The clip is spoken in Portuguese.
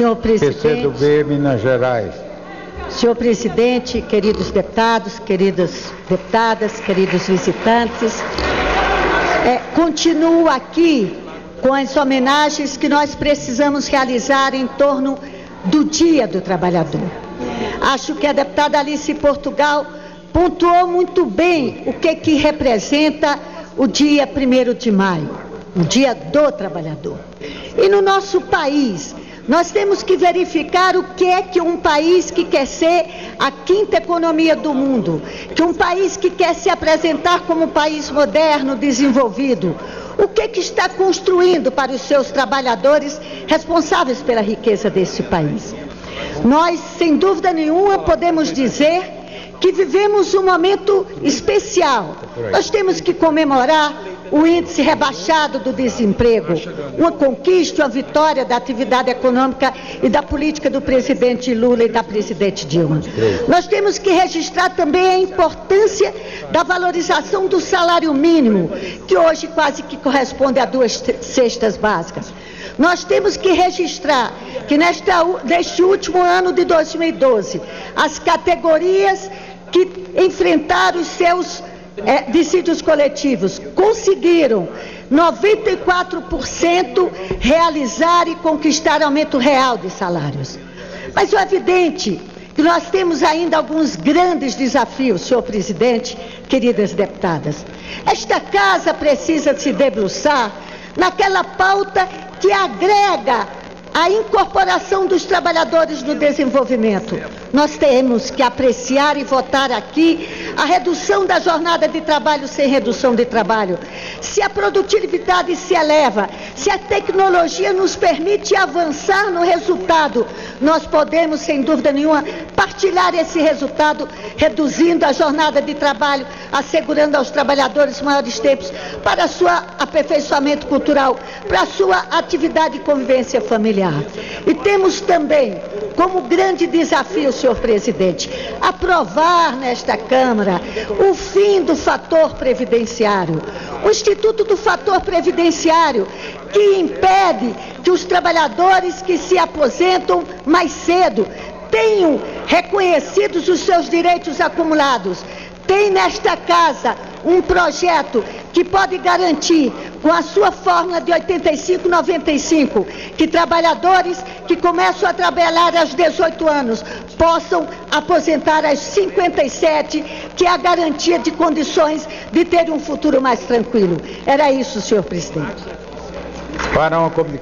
Senhor presidente, PCdoB Minas Gerais. senhor presidente, queridos deputados, queridas deputadas, queridos visitantes, é, continuo aqui com as homenagens que nós precisamos realizar em torno do Dia do Trabalhador. Acho que a deputada Alice Portugal pontuou muito bem o que, que representa o dia 1 de maio, o Dia do Trabalhador. E no nosso país, nós temos que verificar o que é que um país que quer ser a quinta economia do mundo, que um país que quer se apresentar como um país moderno, desenvolvido, o que, que está construindo para os seus trabalhadores responsáveis pela riqueza desse país. Nós, sem dúvida nenhuma, podemos dizer que vivemos um momento especial. Nós temos que comemorar o índice rebaixado do desemprego, uma conquista, uma vitória da atividade econômica e da política do presidente Lula e da presidente Dilma. Nós temos que registrar também a importância da valorização do salário mínimo, que hoje quase que corresponde a duas cestas básicas. Nós temos que registrar que neste último ano de 2012, as categorias que enfrentaram os seus é, dissídios coletivos conseguiram 94% realizar e conquistar aumento real de salários. Mas é evidente que nós temos ainda alguns grandes desafios, senhor presidente, queridas deputadas. Esta casa precisa se debruçar naquela pauta que agrega a incorporação dos trabalhadores no desenvolvimento. Nós temos que apreciar e votar aqui a redução da jornada de trabalho sem redução de trabalho. Se a produtividade se eleva, se a tecnologia nos permite avançar no resultado, nós podemos, sem dúvida nenhuma, partilhar esse resultado, reduzindo a jornada de trabalho, assegurando aos trabalhadores maiores tempos para seu aperfeiçoamento cultural, para a sua atividade e convivência familiar. E temos também como grande desafio, senhor presidente, aprovar nesta Câmara o fim do fator previdenciário. O Instituto do Fator Previdenciário, que impede que os trabalhadores que se aposentam mais cedo tenham reconhecidos os seus direitos acumulados. Tem nesta casa um projeto que pode garantir, com a sua fórmula de 85-95, que trabalhadores que começam a trabalhar aos 18 anos possam aposentar aos 57, que é a garantia de condições de ter um futuro mais tranquilo. Era isso, senhor presidente. Para uma comunicação.